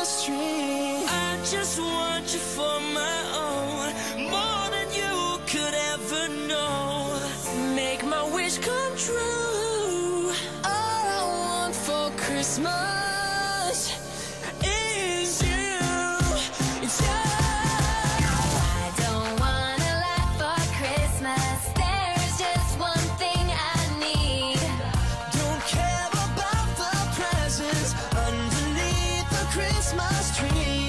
I just want you for my own, more than you could ever know. Make my wish come true. All I want for Christmas. Christmas tree.